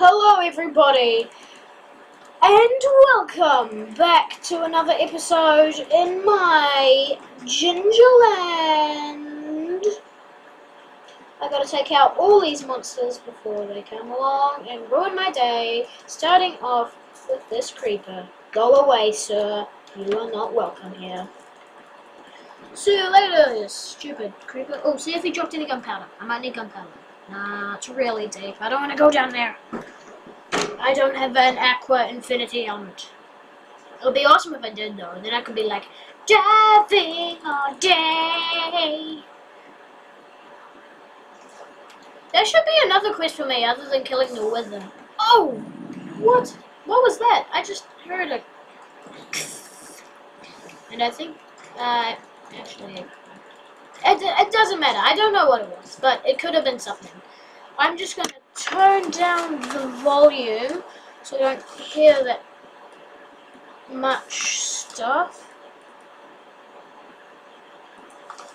Hello, everybody, and welcome back to another episode in my Gingerland. I gotta take out all these monsters before they come along and ruin my day, starting off with this creeper. Go away, sir. You are not welcome here. See you later, stupid creeper. Oh, see if he dropped any gunpowder. I might need gunpowder. Nah, it's really deep. I don't want to go down there. I don't have an Aqua Affinity helmet. It would be awesome if I did, though. Then I could be like, diving all day. There should be another quest for me other than killing the wither. Oh! What? What was that? I just heard a... And I think... Uh, actually... It, it doesn't matter. I don't know what it was, but it could have been something. I'm just going to turn down the volume so I don't hear that much stuff.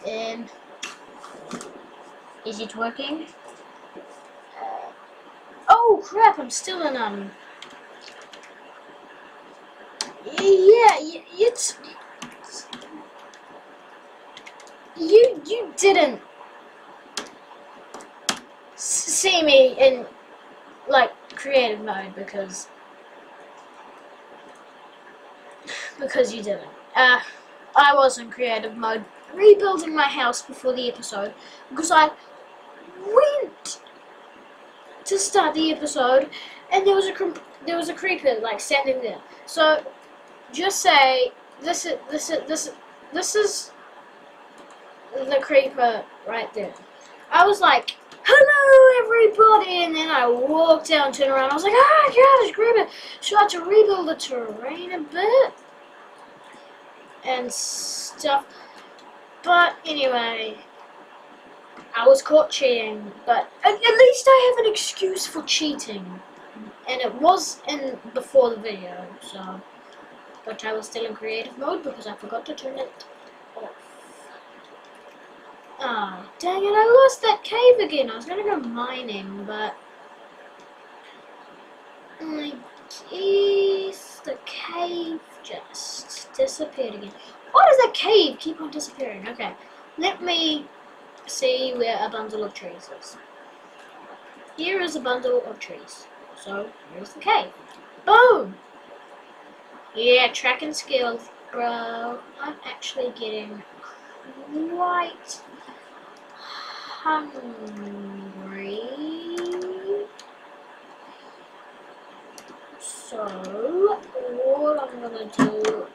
And is it working? Oh crap! I'm still in um. Yeah, it's you you didn't see me in like creative mode because because you didn't. Uh, I was in creative mode rebuilding my house before the episode because I went to start the episode and there was a there was a creeper like standing there. So just say this is this is this this is the creeper right there. I was like, hello everybody, and then I walked out turned around. I was like, ah, God, it's creeper. So I had to rebuild the terrain a bit and stuff. But anyway, I was caught cheating, but at, at least I have an excuse for cheating. And it was in before the video, so. But I was still in creative mode because I forgot to turn it. Ah, dang it, I lost that cave again. I was gonna go mining, but... I guess the cave just disappeared again. Why does that cave keep on disappearing? Okay, let me see where a bundle of trees is. Here is a bundle of trees. So, here's the cave. Boom! Yeah, tracking skills, bro. I'm actually getting quite hungry. So, what I'm gonna do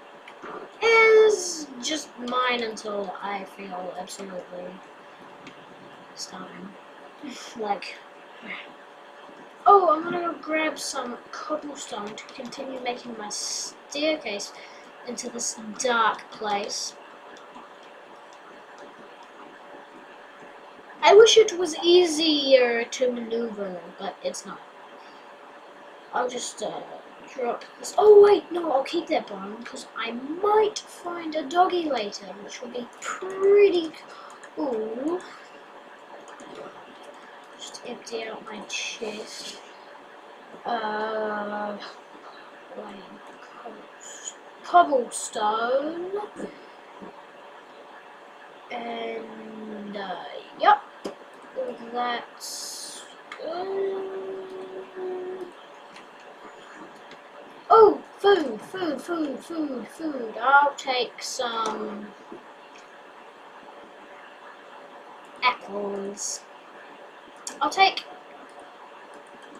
is just mine until I feel absolutely starving. like, oh, I'm gonna go grab some cobblestone to continue making my staircase into this dark place. I wish it was easier to maneuver, but it's not. I'll just uh, drop this. Oh wait, no, I'll keep that bone because I might find a doggy later, which will be pretty cool. Just empty out my chest. Uh, cobblestone. And, uh, yep. That's Oh, food, food, food, food, food. I'll take some apples. I'll take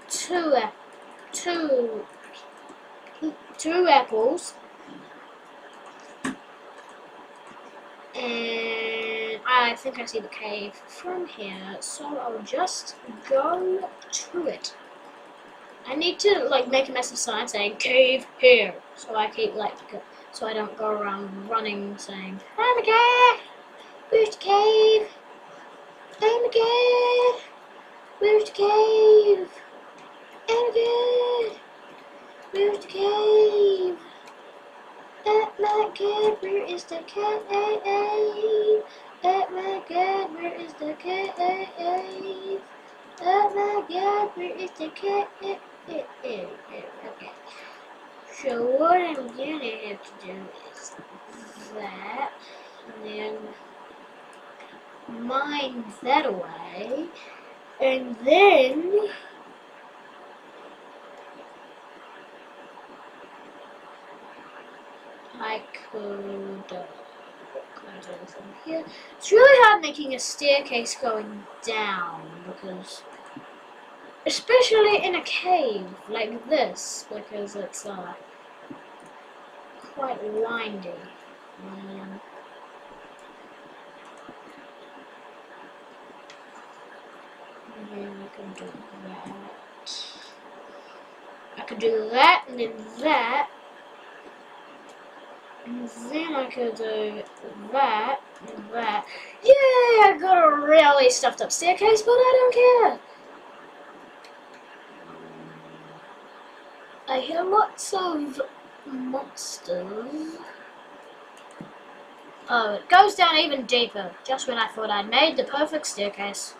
two, two, two apples. And I think I see the cave from here, so I'll just go to it. I need to like make a massive sign saying cave here, so I keep like, so I don't go around running saying, I'm a cave, where's the cave? I'm a cave, where's the cave? I'm a cave, where's the cave? At my cave, where is the cave? At my cave, where is the cave? Oh my god, where is the eh, Okay. So what I'm gonna have to do is that, and then mine that away, and then I could. Uh, here? It's really hard making a staircase going down because, especially in a cave like this, because it's uh, quite windy. Um, I can do that. I could do that and then that. Then I could do that and that. Yeah, I got a really stuffed up staircase, but I don't care. I hear lots of monsters. Oh, it goes down even deeper, just when I thought I'd made the perfect staircase.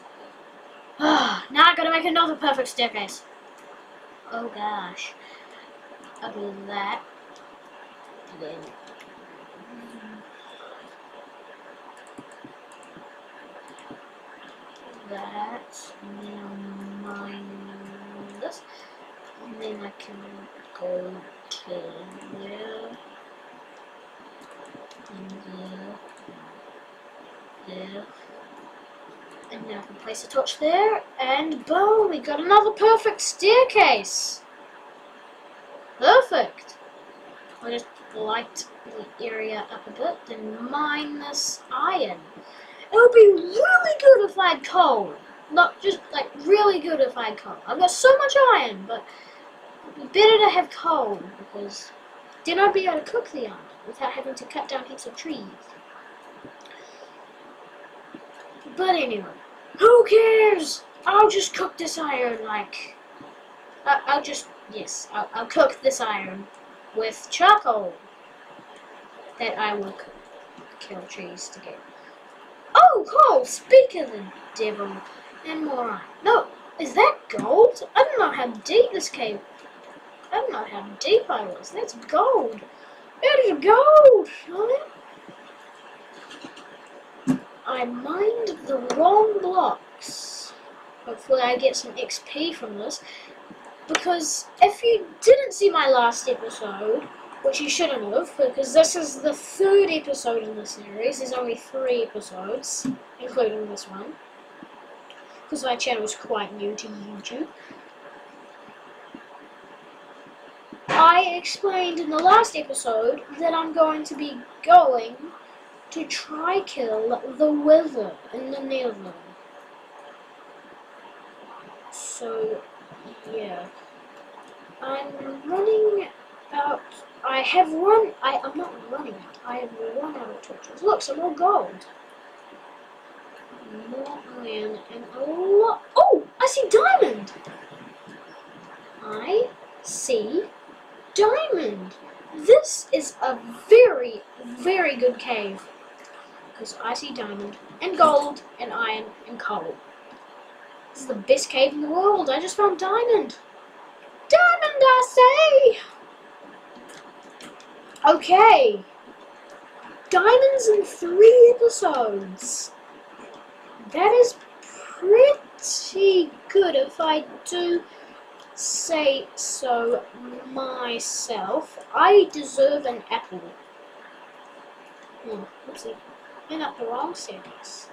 now I gotta make another perfect staircase. Oh gosh. I'll do that. Then. That. And then I'll mine this. And then I can go to there. And there. And now I can place a torch there, and boom, we got another perfect staircase. Perfect. I'll just light the area up a bit, then mine this iron. It would be really good if I had coal. Not just, like, really good if I had coal. I've got so much iron, but it'd be better to have coal, because then I'd be able to cook the iron without having to cut down heaps of trees. But anyway, who cares? I'll just cook this iron like. I, I'll just yes, I'll, I'll cook this iron with charcoal that I will kill trees to get. Oh, coal! Speak of the devil, and more. No, is that gold? I don't know how deep this cave. I don't know how deep I was. That's gold. That is gold. I mined the wrong blocks. Hopefully I get some XP from this. Because if you didn't see my last episode, which you shouldn't have, because this is the third episode in the series, there's only three episodes, including this one. Because my channel is quite new to YouTube. I explained in the last episode that I'm going to be going to try kill the wither in the nether. So, yeah. I'm running out. I have run. I, I'm not running out. I have run out of torches. Look, some more gold. More iron and a lot. Oh, I see diamond. I see diamond. This is a very, very good cave because I see diamond and gold and iron and coal. This is the best cave in the world. I just found diamond. I say! Okay. Diamonds in three episodes. That is pretty good if I do say so myself. I deserve an apple. Hmm, oopsie and up the wrong staircase.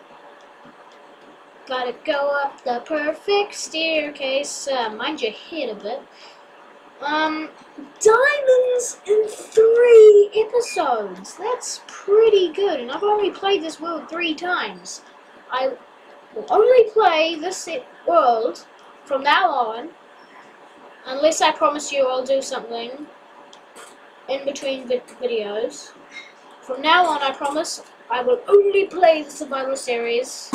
Gotta go up the perfect staircase. Uh, mind your head a bit. Um, diamonds in three episodes. That's pretty good, and I've only played this world three times. I will only play this world from now on, unless I promise you I'll do something in between videos. From now on, I promise I will only play the survival series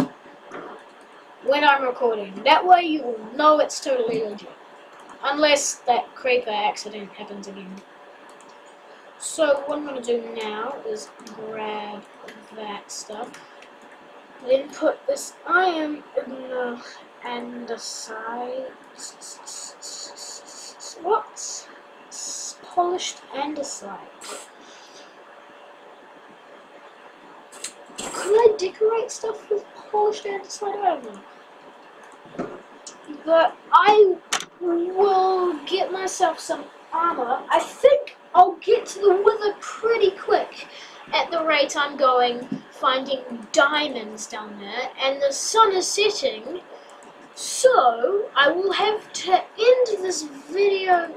when I'm recording. That way you will know it's totally legit. Unless that creeper accident happens again. So what I'm going to do now is grab that stuff. Then put this iron in the andesite. What? Polished andesite. Could I decorate stuff with polished andesite? I don't know. But I will get myself some armor. I think I'll get to the wither pretty quick. At the rate I'm going finding diamonds down there and the sun is setting. So I will have to end this video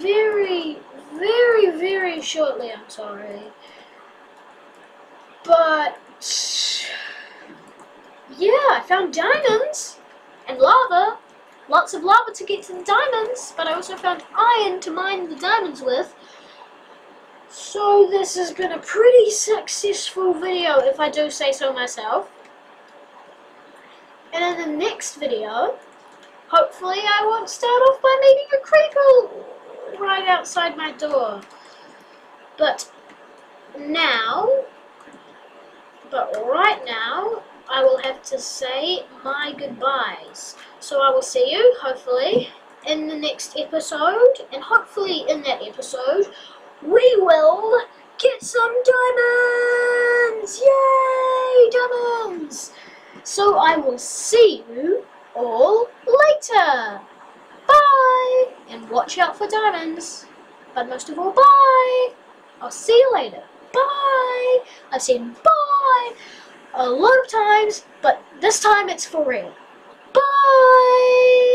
very very very shortly I'm sorry. But yeah I found diamonds and lava lots of lava to get to the diamonds but I also found iron to mine the diamonds with so this has been a pretty successful video if I do say so myself. And in the next video, hopefully I won't start off by meeting a creeper right outside my door. But now, but right now, I will have to say my goodbyes. So I will see you, hopefully, in the next episode, and hopefully in that episode, we will get some diamonds! Yay, diamonds! So I will see you all later. Bye! And watch out for diamonds. But most of all, bye! I'll see you later. Bye! I've said bye a lot of times, but this time it's for real. Bye!